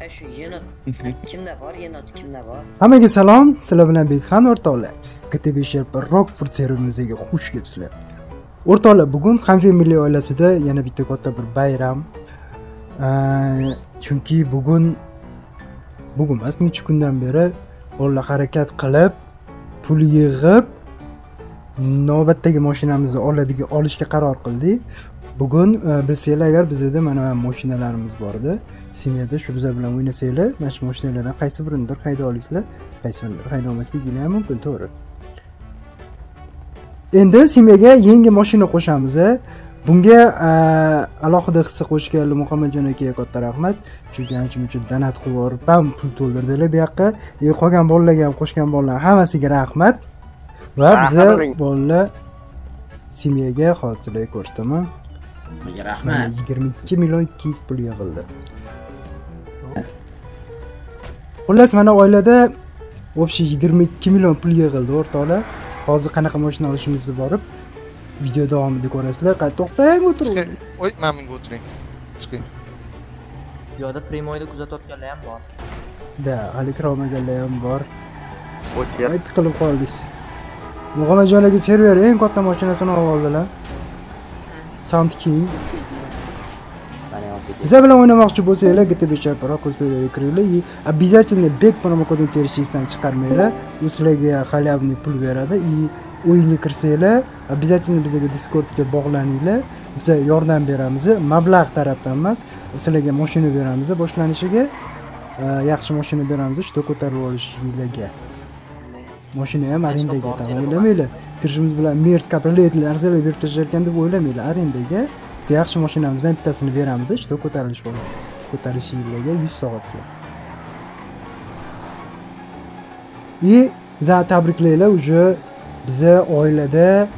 E, shu yenot kimda bor yenot kimda bor hammaga salom. Sizlar bilan bekxan o'rtoqlar ktb sherpa rockford serverimizga xush kelibsizlar. O'rtoqlar bugun ham familiya oilasida yana bitta katta bir bayram. Chunki bugun bugun emas necha kundan beri bolalar harakat qilib pul yig'ib navbatdagi mashinamizni oladigan olishga qaror qildik. Bugun e, bilsanglar agar bizada mana mashinalarimiz bor edi semyada shu bizlar bilan o'ynasanglar mana shu mashinalardan qaysi birinidir hayda olasizlar qaysi birini hayda olmasliginglar ham mumkin to'g'ri. Endi semyaga yangi mashina qo'shamiz bunga alohida hissa qo'shgan muhammadjon akaga katta rahmat. Chunki ancha muncha donat qilib yuborib bam pul to'ldirdilar bu yoqqa. Qolgan bolalarga ham qo'shgan bolalar hammasiga rahmat. Va biza bolalar semyaga hozirlarga ko'rsataman. Sizga mana rahmat. yigirma ikki million ikki yuz pul yig'ildi xullas mana oilada общий yigirma ikki million pul yig'ildi o'rtoqlar hozir qanaqa mashina olishimizni borib video davomida ko'rasizlar to'xtang o'tiring Chiqing. Voy, mana bunga o'tiring. Chiqing. Bu yoqda primoyda kuzatayotganlar ham bor. da hali kirolmaganlar ham bor O'tyapti. ayt qilib qoldingiz muhammadjon aka server eng katta mashinasini olib oldilar sound king. Bizlar bilan o'ynamoqchi bo'lsanglar gtb sharparo ko'rsatuvlarga kiringlar и обязательно bek promokodini terishingizdan chiqarmanglar u sizlarga халявный pul beradi и o'yinga kirsanglar обязательно bizga discordga bog'laninglar Biz yordam beramiz mablag' tarafdan emas sizlarga mashina beramiz boshlanishiga yaxshi mashina beramiz что ko'tarib olishinglarga mashina ham arendaga tam o'ylamanglar kirishimiz bilan mers kabriolet narsalar berib tashlar ekan deb o'ylamanglar arendaga bitta yaxshi mashinamizdan bittasini beramiz ichida ko'tarilish bo'ladi ko'tarishinglarga yuz soatga и biza tabriklaylar уже bizni oilada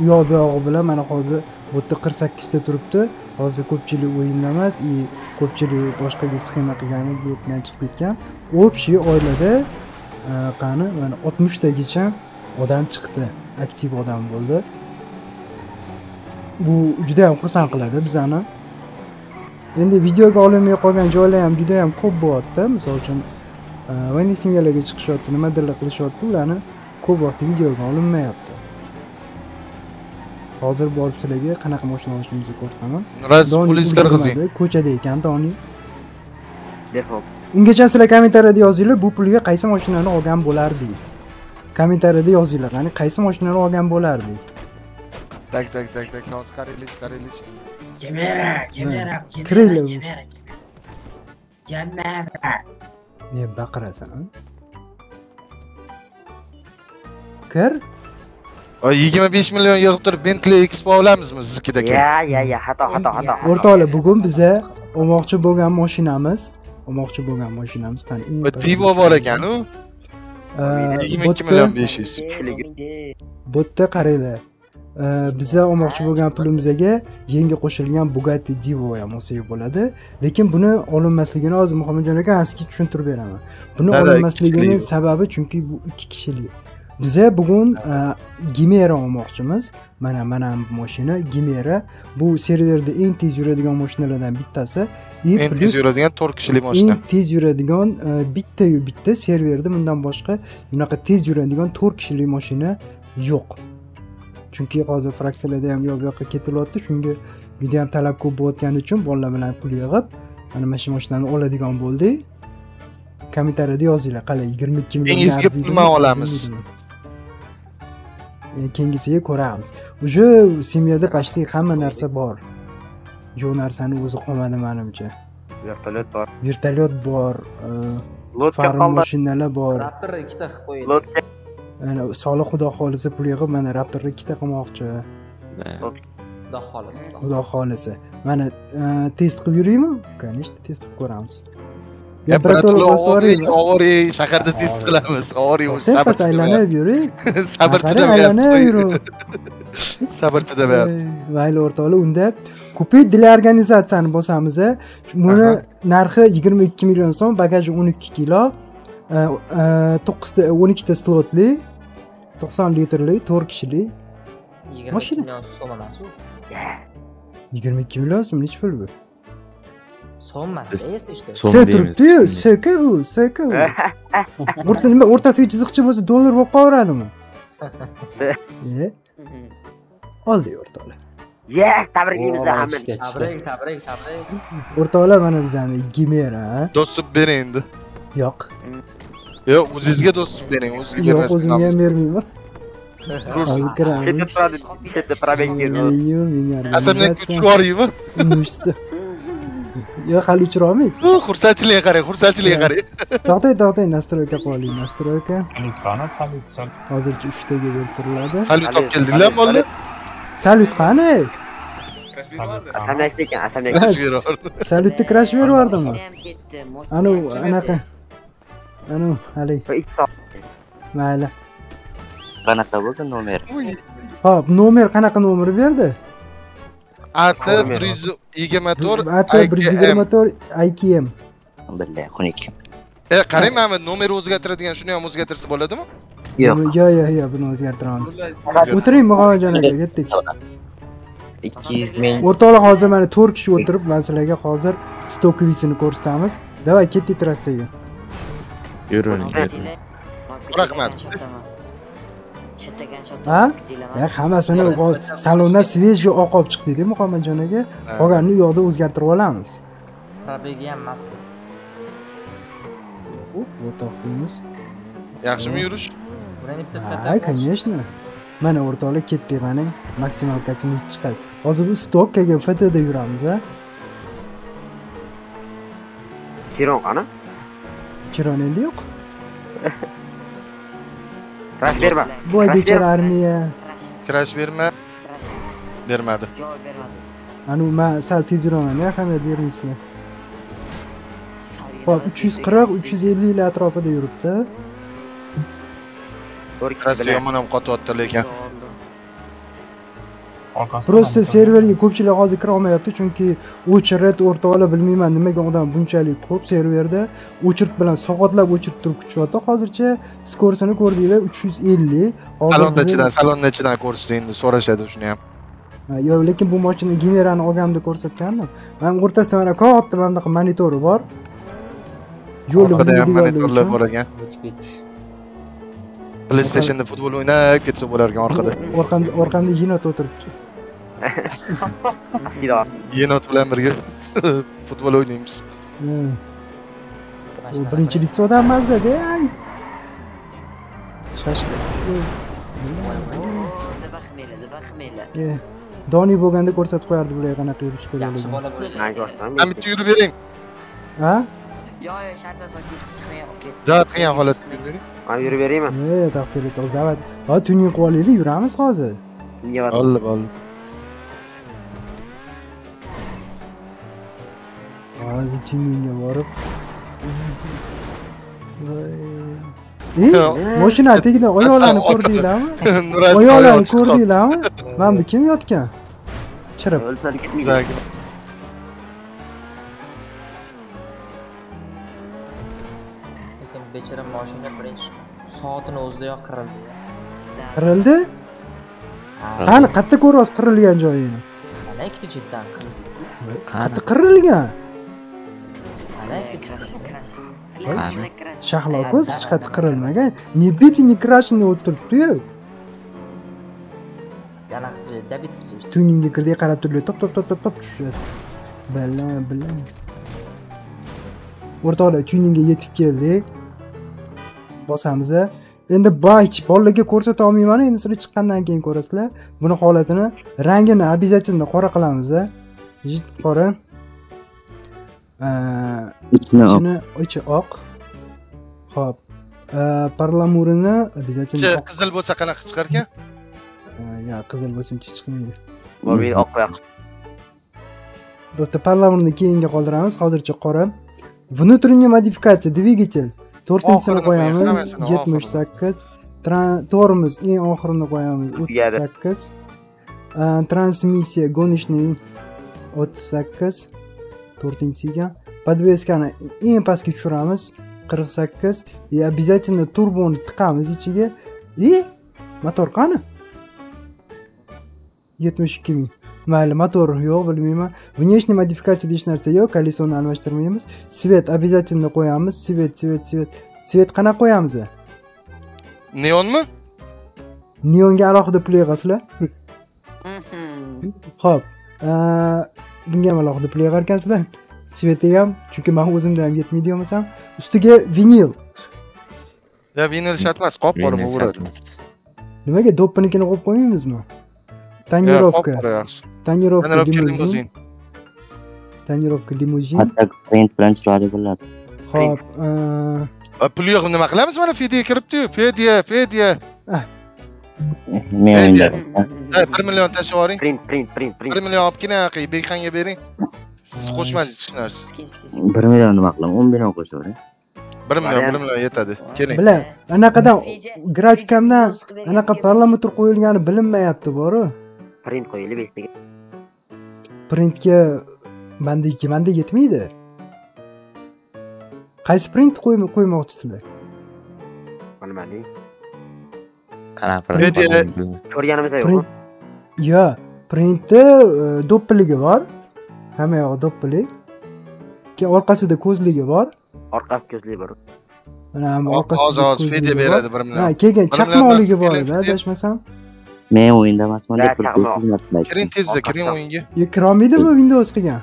u yoq bu yog'i bilan mana hozir bu yerda qirq sakkizta turibdi hozir ko'pchilik o'yinda emas и ko'pchilik boshqaga sxema qilgani bu yerdan chiqib ketgan общий oilada qani mana oltmishtagacha odam chiqdi aktiv odam bo'ldi bu juda yam xursand qiladi bizani. Endi videoga olinmay qolgan joylar ham juda yam ko'p bo'lyapti. Misol uchun e, vayne singalarga chiqishyapti nimadirlar qilishyapti ularni ko'p vaqt videoga olinmayapti. Hozir borib sizlarga qanaqa mashina olishimizni ko'rsataman qirg'izing. ko'chada ekan doniy ungacha sizlar kommentariyada yozinglar bu pulga qaysi mashinani olgan bo'lardik? Kommentariyada yozinglar qani qaysi mashinani olgan bo'lardik Tak, tak, tak, tak. Hozir qaraylik, qaraylik. Kamera, kamera, Kiraylik. kamera, kamera. Kamera. ne baqirasan a? kir Voy, 25 million yig'ib turib Bentley Expo olamizmi siznikidagi? Ya, ya, ya, xato, xato, xato. xato. o'rtoqlar bugun biza olmoqchi bo'lgan mashinamiz olmoqchi bo'lgan mashinamiz qani eng Va Tivo bor ekan u. Ee, 22 million 500. bu yerda qaranglar biza olmoqchi bo'lgan pulimizga yangi qo'shilgan Bugatti Divo ham olsak bo'ladi. Lekin buni olinmasligini hozir muhammadjon aka sizga tushuntirib beraman. Buni olinmasligini sababi chunki bu ikki kishilik biza bugun e, Gimera olmoqchimiz. Mana mana bu mashina Gimera bu serverda eng tez yuradigan mashinalardan bittasi. Eng tez yuradigan 4 kishilik mashina. eng tez yuradigan bitta-yu bitta serverda bundan boshqa bunaqa tez yuradigan 4 kishilik mashina yo'q chunki hozir fraksiyalarda ham yoq bu yoqqa ketilyapti. Shunga juda ham talab ko'p bo'layotgani uchun bolalar bilan pul yig'ib mana mana shu mashinani oladigan bo'ldik. Kommentariyada yozinglar qalay yigirma ikki million Keyingisiga pulman olamiz. keyingisiga ko'ramiz. Уже semyada почти hamma narsa bor. Yo'q narsani o'zi qolmadi manimcha. Vertolyot bor. vertolyot bor e, Lotka mashinalar bor. Raptor ikkita qilib qo'ydi. Solih xudo xohlasa pul yig'ib mana raptorni ikkita qilmoqchi. Xudo xohlasa. xudo xohlasa mana e, test qilib yuraymi? Конечно test qilib ko'ramiz? Ovoring, shaharda test qilamiz. O'zi sabr aylanib chidamayapti. yuring Sabr chidamayapti. yuring Sabr chidamayapti. mayli o'rtoqlar unda купить для organizatsiyani bosamiz buni narxi yigirma ikki million so'm bagaji o'n ikki kilo to'qqizta o'n ikkita slotli to'qson litrli to'rt kishilik 20 Mashina. million so'm emas u. yigirma ikki million so'm nechi pul bu so'mmasda esa ishlaydi s turibdiyu sk bu sk bu o'rta nima o'rtasiga chiziqcha bo'lsa dollar bo'lib qolaveradimi e oldi o'rtoqlar Yes, tabriklaymiz ishda, ishda. tabrik tabrik tabrik o'rtoqlar mana bizani gimera do'stib bering endi yo'q yo'q o'zingizga do'stib bering o'zizga yo'q bermasdan o'zimga ham bermayman kiramiz Chetda turadi, menga qasamdan organizatsiya. kuchli yuboraymi Mushti. yo'q hali uchirolmaysiz xursandchilikga qarang xursandchilikga qarang to'xtang to'xtang настройка qo'ying настройка Salut qani, salut, salut. hozircha uchtaga berib turiladi salyut olib bolalar salyut qani Salut qani. Asamlashdi ekan, ol. salyutni crash berib ketdi anu anaqa anu haligi mayli qanaqa bo'ldi nomer hop nomer qanaqa nomer berdi at bir yuz yigirma to'rt ati bir yuz yigirma to'rt ikm bildi xunuk e qarang mana bu nomer o'zgartiradigan shuni ham o'zgartirsa bo'ladimi yo'q yo'q yo'q yo'q buni o'zgartiramiz o'tiring muqomajon aka ketdik ikki yuz ming o'rtoqlar hozir mana to'rt kishi o'tirib man sizlarga hozir stokovicini ko'rsatamiz давай ketdik trassaga Yuravering. Rahmat. Ha? ya hammasini o- salondan свежий oq olib chiqdikda muqomajon aka qolganini u yoqda o'zgartirib olamiz. Tabrigi ham mast. O'rtoq deymiz yaxshimi yurish? Ha конечно. Mana o'rtoqlar ketdik mana maksimalkasini chiqadi. Hozir bu stokkaga ftda yuramiz a Kiron qani? Chiron endi yo'q? Rash berma. voy bechora armiya. Kirash berma. Bermadi. Javob bermadi anu man sal tez yuraman ya qanday bermaysizlar Sal hop uch yuz qirq uch yuz elliklar atrofida yuribdi. To'rt kishi yomon ham qotyapti lekin просто serverga ko'pchilik hozir kira olmayapti chunki o'chirt o'rtoqlar bilmayman nimaga odam bunchalik ko'p serverda o'chirt bilan soatlab o'chirib turib kuchyapti hozircha skorsini ko'rdinglar uch yuz ellik. Salonni ichidan salonni ichidan ko'rishdi endi so'rashadi shuni ham Ha, yo'q lekin bu mashina gimerani olganimda ko'rsatgandim man o'rtasida mana katta mana bunaqa monitori bor. Yo'lni monitorlar bor ekan. Playstationda futbol o'ynab ketsa bo'lar ekan orqada. Orqamda orqamda yenot o'tiribdi. Yenot bilan birga futbol o'ynaymiz Hmm. u birinchi litsodan xmela. Eh, doniy bo'lganda ko'rsatib qo'yardi bularga qanaqa yaxshi bola osman. ham bitta yurib bering ha Yo, yo, shartma soki sichmay olib ketdi. zavat qilgan holatda yurib bering Men yurib beraymi? e taqdiri taq zavat ha tuning qilib olaylik yuramiz hozir Nega bor? Chiminga borib. E Yo'q. mashina tagida oyoqlarni ko'rdinglarmi? Soyol chiqib ko'rdinglarmi? Mana bu kim yotgan? Chirib. Lekin bechora mashina birinchi soatini o'zidayoq qirildi qirildi? Qani qayerda ko'ryapsiz qirilgan joyini mana ikkita chetdan qayerda qirilgan mana ikkita Krash, krash. Qani? krash. shahlo ko'z hech qayerda qirilmagan. Не бити не крашеный o'tiribdiyu. Yana joyda bitta tuningga kirdik qarab turib top top top top top tushadi bala bala o'rtoqlar tuningga yetib keldik bosamiz endi baych bolalarga ko'rsata olmayman endi sizlar chiqqandan keyin ko'rasizlar. Buni holatini rangini обязательно qora qilamiz a jit qora ichini ichi oq ho'p parlamurini обязательно qizil bo'lsa qanaqa chiqarkan yo qizil bo'lsa uncha chiqmaydi men oq qo'yaq. bitta parlamentni keyinga qoldiramiz hozircha qora внутренняя modifikatsiya dvigatel to'rtinchisini Oxirini qo'yamiz yetmish sakkiz tormoz eng oxirini qo'yamiz o'ttiz sakkiz transmissiya гоночный o'ttiz sakkiz to'rtinchisiga подвескani eng pastga tushiramiz. Qirq sakkiz. И обязательно turboni tiqamiz ichiga. И motor qani yetmish ikki ming. Mayli motor yo'q bilmayman. Внешний modifikatsiya deyish narsa yo'q kolesoni almashtirmaymiz. Svet обязательно qo'yamiz. Svet svet svet svet qanaqa qo'yamiz? Neonmi? Neonga alohida pul yig'asizlar Mhm. ho'p bunga ham alohida pul yig'ar ekansizlar svetiga ham chunki man o'zimda ham yetmaydi bo'lmasam ustiga vinil. Yo vinil shart emas qop bo'ladi shartmas. nimaga doppinikini qo'yib qo'ymaymizmi? Tonirovka qora yaxshi. Tonirovka limuzin. tonirovka limuzin. Hatto print bilan chiroyli bo'ladi. ho'p A, puli yo'q nima qilamiz mana fedya kiribdiyu fedya fedya Men Hey, o'ynadim. Ha, bir million tashlab yuboring Print, print, print, print. bir million olib keling bekxanga bering siz qo'shmadingiz hech narsa Ski, ski, ski. Bir million nima qilaman? 10 million qo'shavering. bir million bir million yetadi keling Bila, anaqadan grafikamdan anaqa parlamentr qo'yilgani bilinmayapti boru. Print qo'yaylik beshtaga. printga manda manda yetmaydi qaysi print qo'ymoqchisizlar Bilmadim. Qanaqa Ko'rganimizda yo'q. print yo printni e, doppiligi bor. Hamma yog'i doppili keyin orqasida ko'zligi bor. Orqasi ko'zli bor. hozir hozir fedya ko'zligi beradi bir ha million keyin chaqmoqligi bor edi adashmasam. Men o'yinda emasman deb kiring tezda kiring o'yinga. Kirolmaydimi windows qilgan.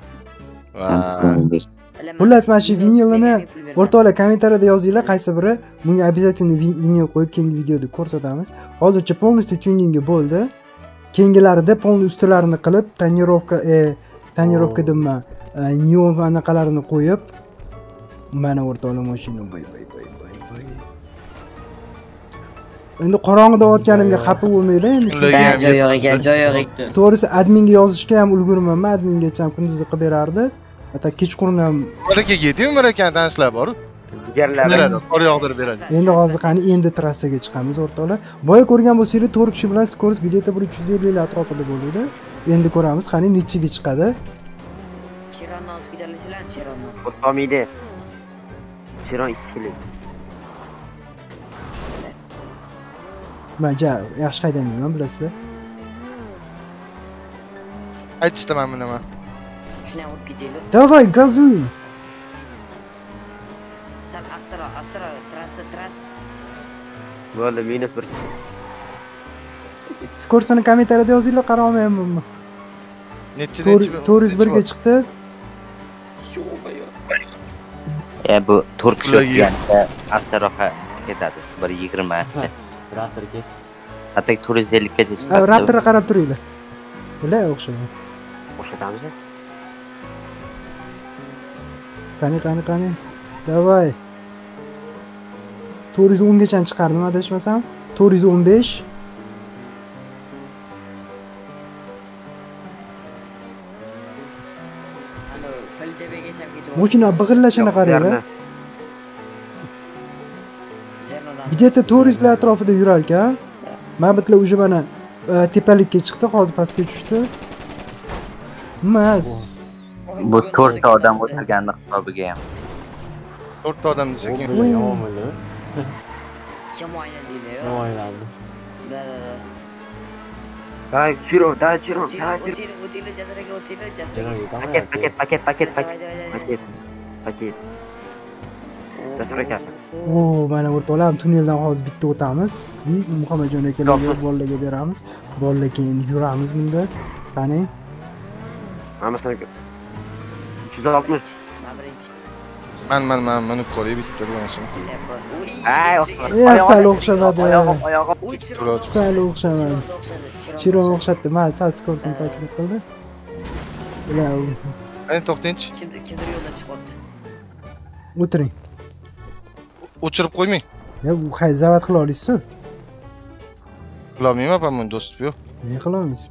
Xullas, mana shu vinilini o'rtoqlar kommentariyada yozinglar qaysi biri. Bunga обязательно vin- vinil qo'yib keyingi videoda ko'rsatamiz. Hozircha полностью tuningi bo'ldi. Keyingilarida полный ustilarini qilib tonirovka e tonirovka deyman e, neon anaqalarini qo'yib mana o'rtoqlar mashina boy boy boy boy boy. Endi qorong'ida otganimga xafa bo'lmanglar endi joy yo'q ekan, joy yo'q. Ekan. to'g'risi adminga yozishga ham ulgurmayman adminga aytsam kunduzi qilib berardi hatto kechqurun ham barakaga yetdimi barakani tanishlar boru. Beradi qor yog'dirib beradi endi hozir qani endi trassaga chiqamiz o'rtoqlar. Boya ko'rgan bo'lsanglar to'rt kishi bilan skorost где то bir uch yuz ellik atrofida bo'luvdi endi ko'ramiz qani nechiga chiqadi? Chironni olib ketalisizlarmi, Chironni? O'tolmaydi. Chiron 2 kilik. man ja yaxshi haydayman bilasizlar. Aytishdi mana bu ham olib ketaylik. давай газуй Sal asro, asro, trassa, trassa. Bo'ldi, minus 1. skorstini kommentariyada yozinglar qarolmayapman nechi to'rt yuz birga chiqdi Ya bu turk Ularga shotganda astaroqa ketadi. Bir 20 cha. Traktor ket. Hatto 450 gacha Ha, chiqadi. raptorga qarab turinglar bular o'xshaydi O'xshatamiz. Qani qani qani? Давай to'rt yuz o'ngacha chiqardim adashmasam. To'rt yuz o'n besh. Mashina big'illashini qaranglar. Где то to'rt yuzlar atrofida yurar ekan mana yerlar уже mana e, tepalikka chiqdi hozir pastga tushdi. Emas Bu 4 ta odam o'tirganni hisobiga ham. to'rtta odam desak Uy. Yomon bo'ldi. Jamoaylar deydi. Yomon o'ynadi. Da, da, da. Dai, Chiron, dai, Chiron, O'tinglar, dai, Chiron. o'tinglar, o'tinglar, jaziraga o'tinglar, jaziraga. Yana yetaman. Paket, paket, paket, paket, Davay, paket, davay, davay, paket, paket. Jaziraga. o mana o'rtoqlar tunneldan hozir bitta o'tamiz и muhammadjon akalarga bolalarga beramiz bolalar keyin yuramiz bunda qani Hammasiga 360. Ma birinchi. man man man minib ko'ray bitta bo'lsin Uy, Ay, sal o'xshamadi Oyog'im, sal o'xshamadi chiron o'xshatdi man sal skorsini tashrif qildi Ular qani to'xtangchi Kimdir, kimdir yo'ldan chiqyapti. o'tiring o'chirib qo'ymang ya bu hay zavat qila olasizmi qilolmayman по-моему do'st yo'q ne qila olmaysiz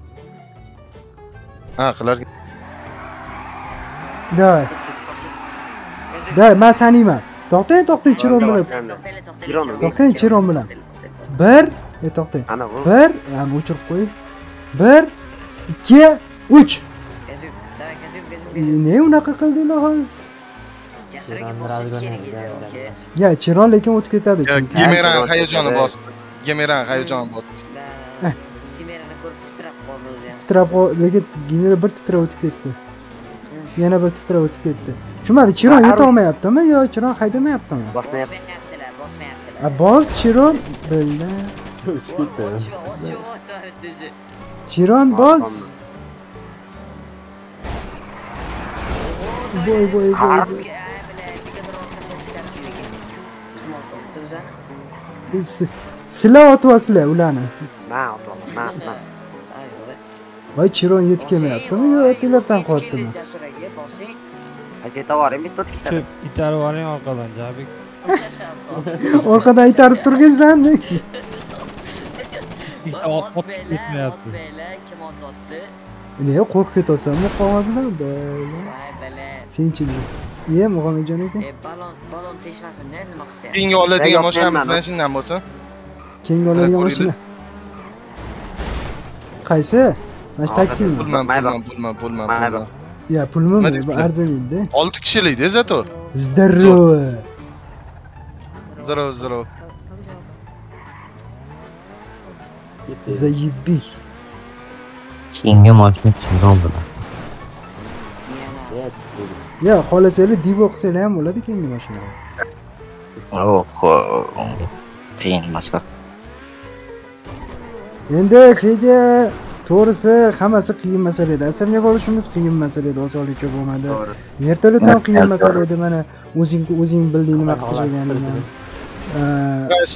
ha qilar давай. Давай man saniyman to'xtang to'xtang chiron bilan to'xtang chiron bilan To'xtanglar, to'xtanglar. bir e to'xtang Ana bu. bir yani o'chirib gazib, gazib, E, gazib. ne unaqa qildinglar hozir ya chiron lekin o'tib ketadi gemeran Ha, hayajoni bosdi gemeran hayajoni bosdi Da, Kemerani ko'rib titrab qoldi o'zi ham. titrab lekin gimera bir titrab o'tib ketdi yana bir titrab o'tib ketdi. Tushunmadi chiron yetolmayaptimi yo chiron haydamayaptimi Bosmayapti. bosmayaptilar bosmayaptilar. A bos chiron bildi O'tib ketdi. chiron bos voy voy voy voy Si- sizlar otyapsizlar ularni. Man o'tiraman. Man, man. voy chiron yetib kelmayaptimi yo telepdan qolyaptimi bosing Aka tovarim bitta. Tushib itarib oling orqadan jabik orqadan itarib turgansan kim ot otdi ne qo'rqib ketasanmi qog'ozidan voy bala senchi iye muhammadjon aka balon balon teshmasinda nima qilsa keyingi oladigan mashinamiz mana shundan bo'lsa keyingi oladigan mashina qaysi mana shu taksimi pulman pulman Mayli. pulman ya pulmi bu arzimaydi olti kishilikda zato здорово здорово здорово заебись keyingi mashina chiron bilan Ya, xohlasanglar divo qilsanglar ham bo'ladi keyingi mashina oh qiyin masala endi feja to'g'risi hammasi qiyin masala edi. Asamga borishimiz qiyin masala edi osonlikcha bo'lmadi. Vertolyot ham qiyin masala edi mana o'zing o'zing bilding nima qilib bilsin. krash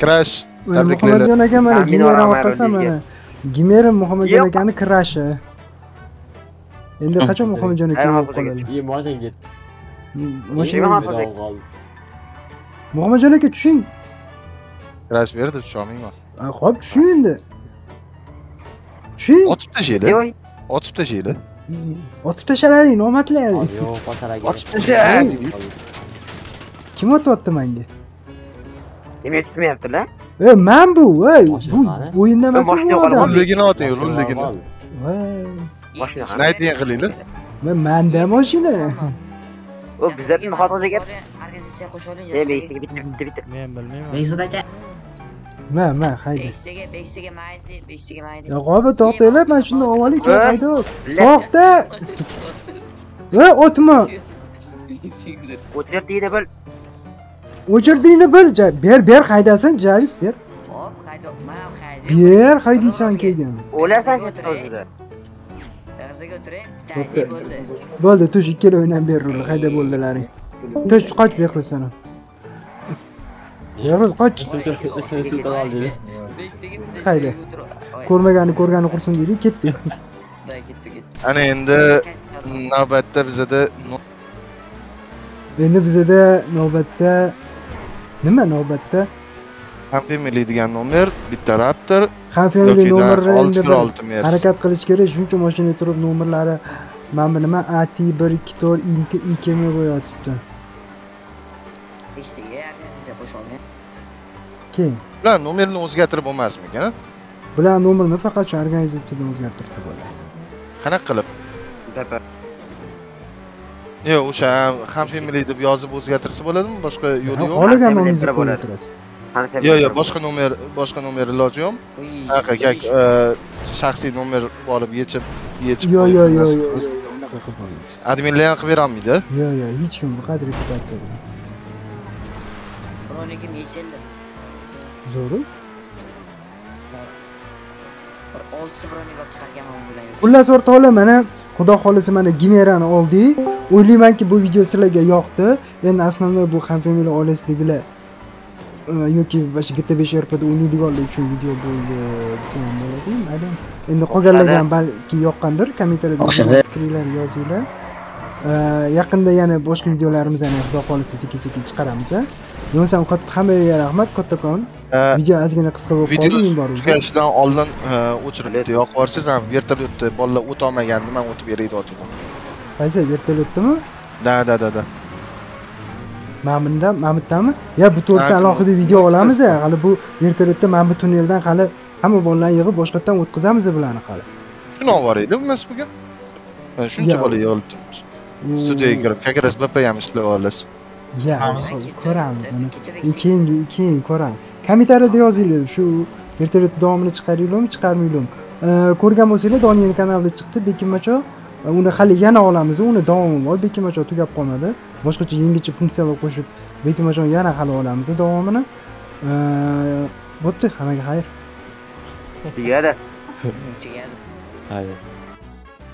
krash muhammadjon aka mana gimera orqasidan mana. gimera muhammadjon akani krashi endi qachon muhammadjon aka muhammadjon aka tushing. Krash berdi tusholmayman ho'p tushing endi tushing otib tashlaydi otib tashlaydi otib tashlaring nomardlar Hozir yo'q, aka. Ochib tashla, kim otyapti manga Nima tushmayaptilar? e man bu ey bu o'yinda emas rulligini oting rulligini nayting qilinglar man manda mashina U bitta bitta bitta. men bilmayman Bekzod aka ma ma hayda beksiga beksiga maydi beksiga maydi ya qobi to'xtanglar man shuni olib oling Eh? hayda to'xta e o'tma deydi bil. o'chirdingni bil ber ber haydasin javid ber hop haydo mana haydo ber haydaysan keyin O'lasan o'zida. O'tiring To'xta. bitta bo'ldi bo'ldi tush ikkala o'ynab ber rulni hayda bo'ldilaring tush qoch behruz behruz qoch. Ustini siltab ol dedi. Hayda. ko'rgani qursin deydi ketdi. Da, ketdi ketdi. Ana endi navbatda bizada endi bizada navbatda nima navbatda? Family degan nomer bitta raptor. Yoki nomerni endi harakat qilish kerak shuncha mashina turib nomerlari mana bu nima at bir ikki to'rt ikm qo'yotibdi beksiga organizatsiya qo'shib oling keyin ular nomerni o'zgartirib bo'lmasmikan bular nomerni faqat shu organizatsiyadan o'zgartirsa bo'ladi qanaqa qilib yo'q o'sha ham family deb yozib o'zgartirsa bo'ladimi boshqa yo'li yo'qmi xohlagan nomingizni qo'yib sen yo'q yo'q boshqa nomer boshqa nomer iloji yo'qmi Uy, anaqa как shaxsiy nomer olib yechib yechib yo'q yo'q yo'q yo'q yo'q, adminlar ham qilib berolmaydi yo'q yo'q hech kim faqat reputatsiya birovniki yechildi zo'ru bir oltita birovniki olib chiqarganman bular xullas o'rtoqlar mana xudo xohlasa mana gimerani oldik o'ylaymanki bu video sizlarga yoqdi. Endi основной bu ham family oilasidagilar e, yoki boshqa gta besh rpda o'ynaydiganlar uchun video bo'ldi desam bo'ladi mayli endi qolganlarga ham balki yoqqandir. Kommentariyada fikringlarni yozinglar. E, yaqinda yana boshqa videolarimizni ham xudo xohlasa sekin sekin chiqaramiz a bo'lmasam katta hammaga rahmat kattakon? Video ozgina qisqa bo'lib qoldi men boruvdim tugashidan oldin e, o'chirib bitta yoqib yuborsangiz ham vertolyotda bolalar o'ta olmagandi man o'tib beray deyotgandim qaysi vertolyotdami da da da da. Mana bunda mana bu bu Ha, alohida bu- video bu olamiz hali bu vertolyotda mana bu tunneldan hali hamma bolalarni yig'ib boshqatdan o'tkazamiz bularni hali. Shuni olib boraylik bo'lmasa buga Mana shuncha bola yig'ilib turibdi. Studiyaga kirib как раз bp ham ishlab olasiz ya Ketdi, ko'ramiz uni. beksiga. keyin keyin ko'ramiz. Kommentariyada yozinglar shu vertolyotni davomini chiqaringlarmi chiqarmanglarmi? Ko'rgan bo'lsanglar doniyani kanalida chiqdi bekinmacho E, uni hali yana olamiz uni davomi bor bekinmacho tugab qolmadi. Boshqacha yangicha funksiyalar qo'shib bekinmachoni yana hali olamiz davomini. Bo'pti hammaga xayr. Tugadi. tugadi. Hayır.